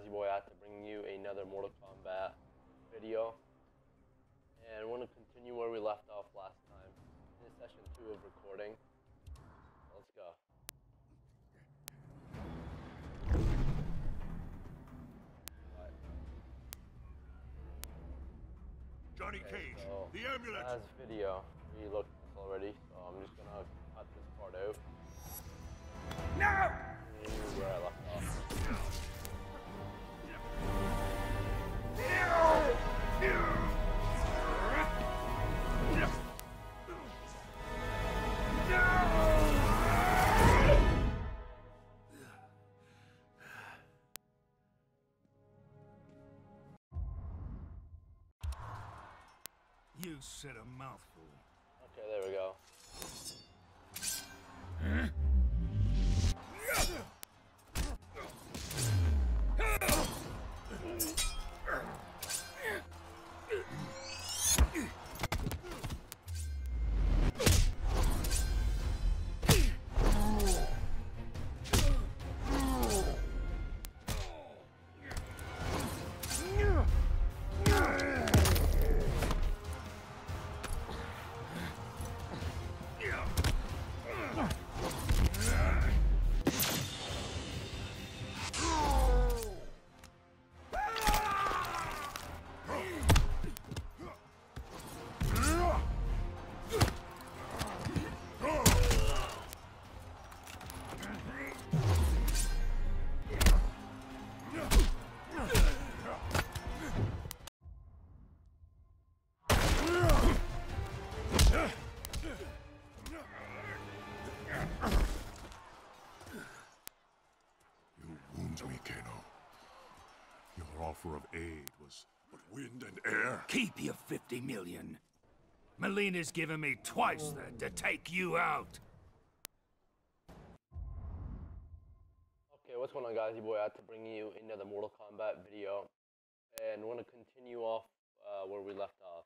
Ghazi Boy out to bring you another Mortal Kombat video. And we're going to continue where we left off last time. In session 2 of recording. Let's go. Alright, Johnny okay, Cage, so the amulet. Last video, we looked at this already, so I'm just going to You said a mouthful. Aid was but wind and air. Keep your 50 million. Mileena's given me twice that to take you out. Okay, what's going on guys? Your boy out to bring you another Mortal Kombat video. And we're going to continue off uh, where we left off.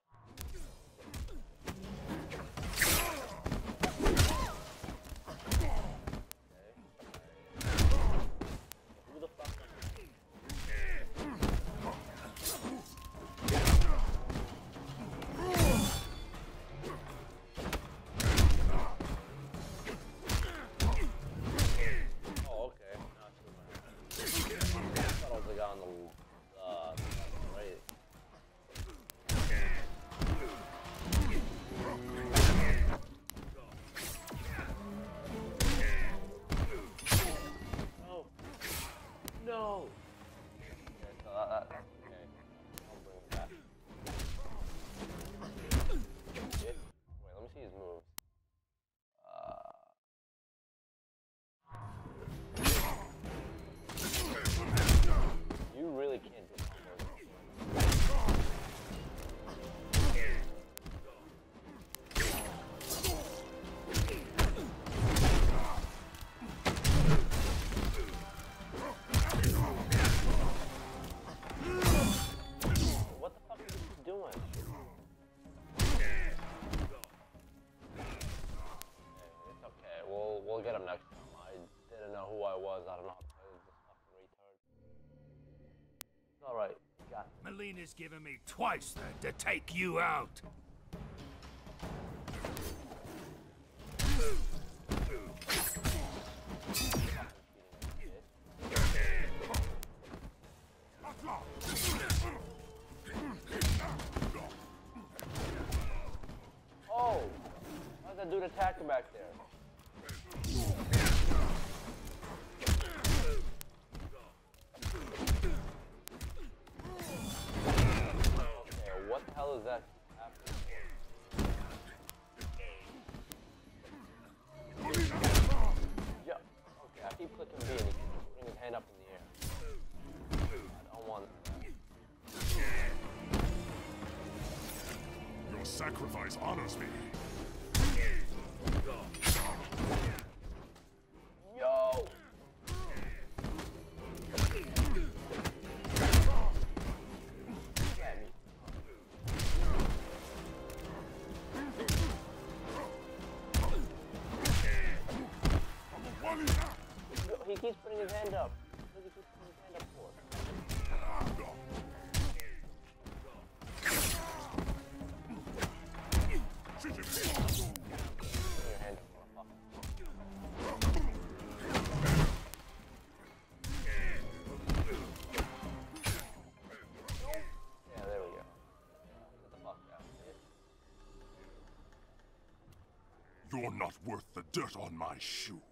Really can't do Mileena's given me twice that to take you out. Hell is that? Yeah. Okay, I keep clicking B and he keeps putting his hand up in the air. I don't want that. Your sacrifice honors me. keeps putting his hand up? What does he keep putting his hand up for? Yeah, there we go. The fuck You're not worth the dirt on my shoe.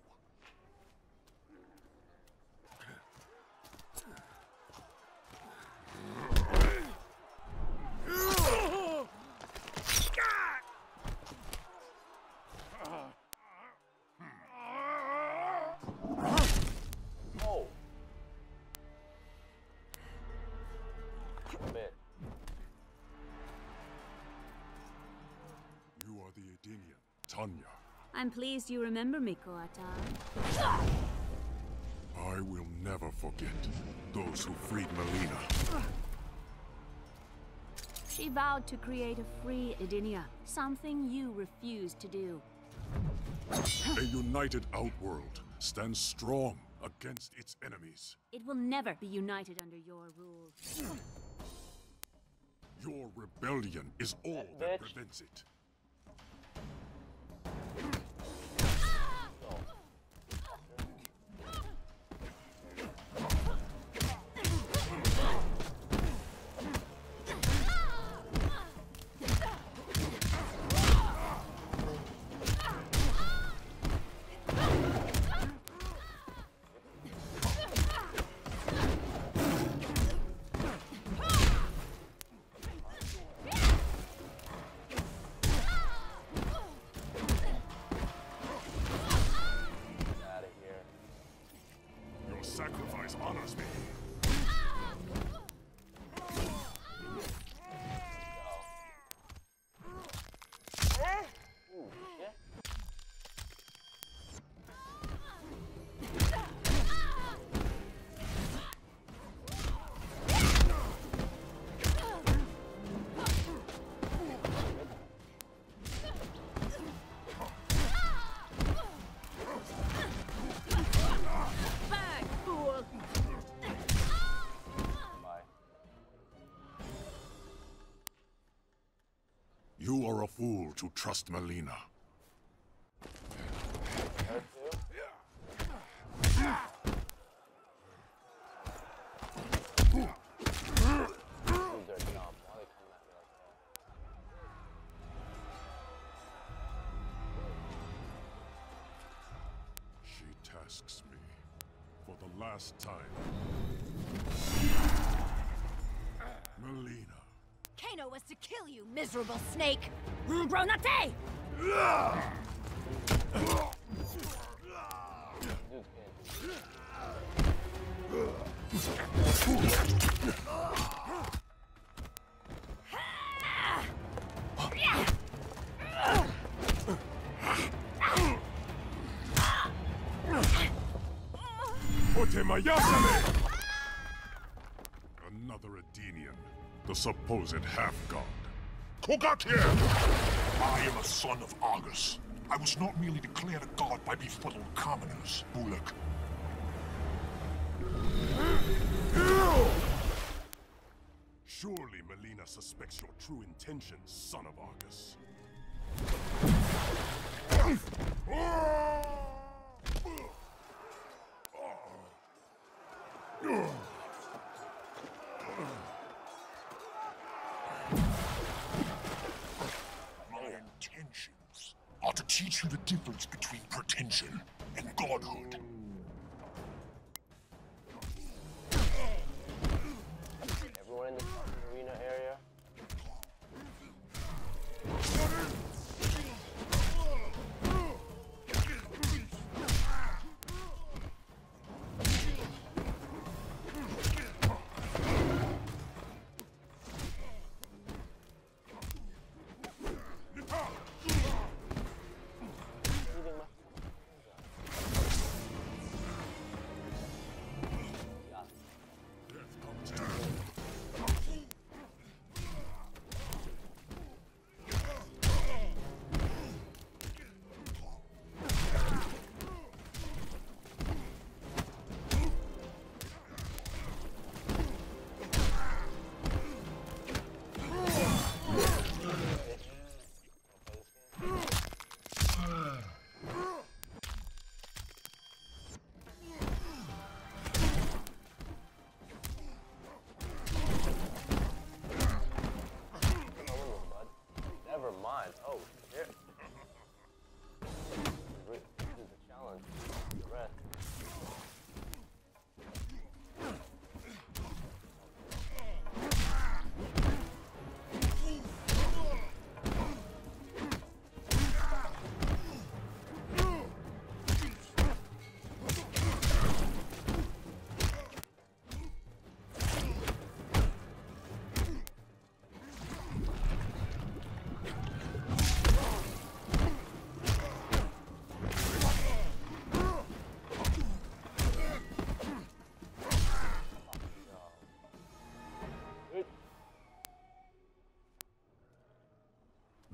I'm pleased you remember me, Kotal. I will never forget those who freed Mileena. She vowed to create a free Edenia, something you refused to do. A united Outworld stands strong against its enemies. It will never be united under your rule. Your rebellion is all that bitch. prevents it. Fool to trust Mileena. She tasks me for the last time. Mileena. Kano was to kill you, miserable snake! Bronate! Otemayasame! Supposed half-god. Kogatir! I am a son of Argus. I was not merely declared a god by befuddled commoners, Bulak. Surely Mileena suspects your true intentions, son of Argus. My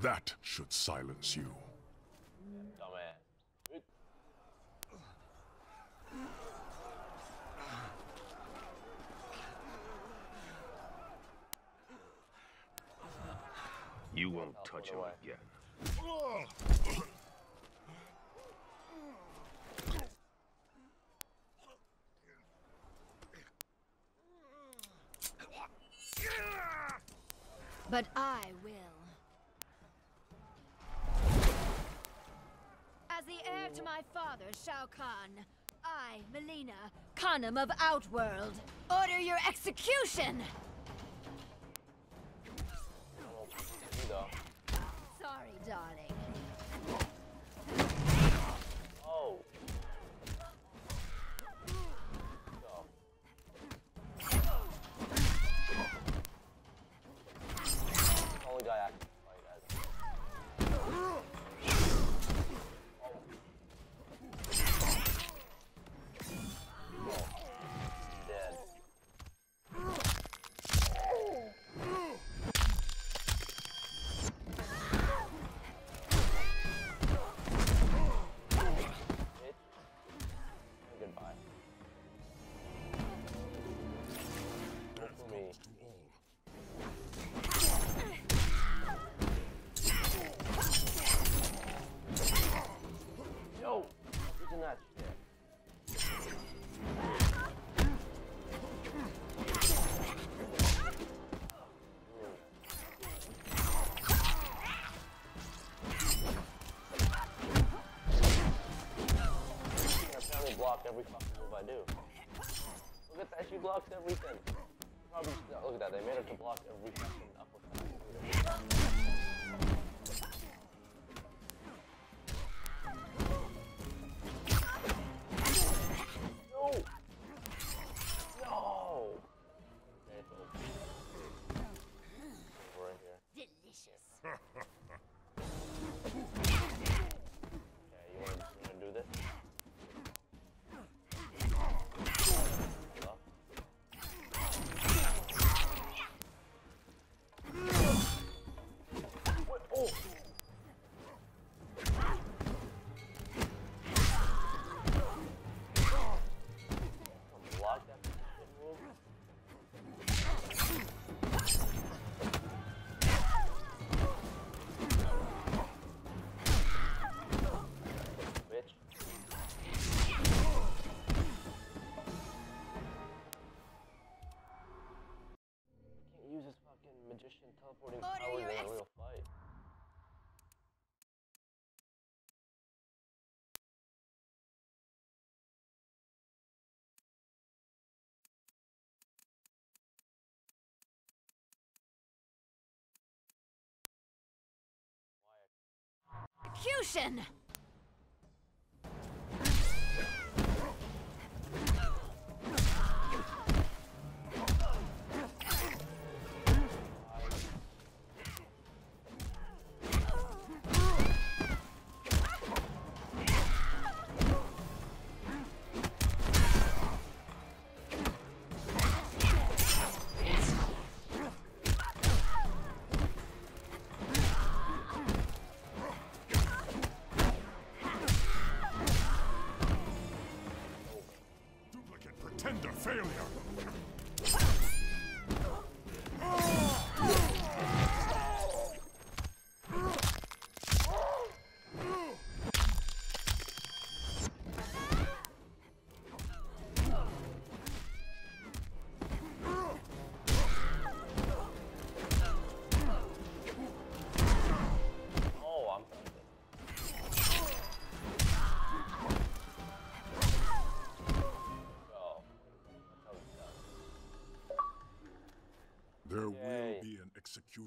That should silence you. You won't touch him again. But I will. My father, Shao Kahn, I, Mileena, Khanum of Outworld, order your execution! Every fucking move I do. Look at that, she blocks everything. Probably, look at that, they made her to block every fucking uppercut. Execution!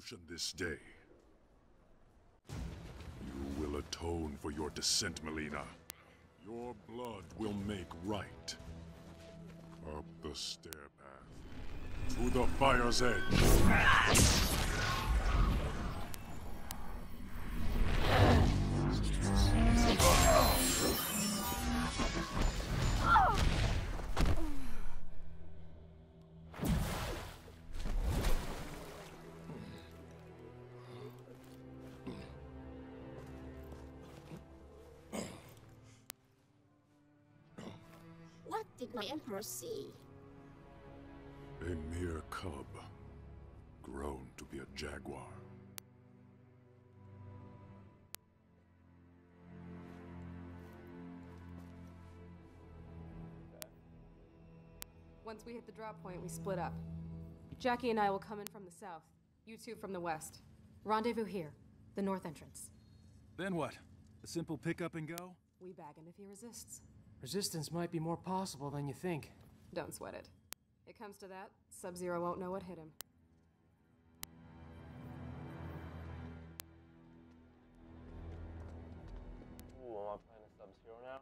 Revolution this day. You will atone for your descent, Mileena. Your blood will make right. Up the stair path. To the fire's edge. What did my emperor see? A mere cub, grown to be a jaguar. Once we hit the drop point, we split up. Jacqui and I will come in from the south. You two from the west. Rendezvous here, the north entrance. Then what? A simple pick up and go? We bag him if he resists. Resistance might be more possible than you think. Don't sweat it. It comes to that, Sub-Zero won't know what hit him. Ooh, am I playing a Sub-Zero now?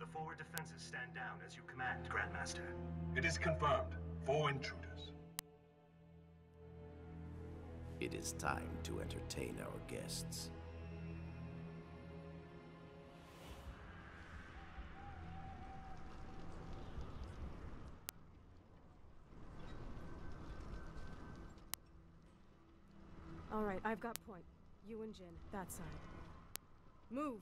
The forward defenses stand down as you command, Grandmaster. It is confirmed. Four intruders. It is time to entertain our guests. All right, I've got point. You and Jin, that side. Move!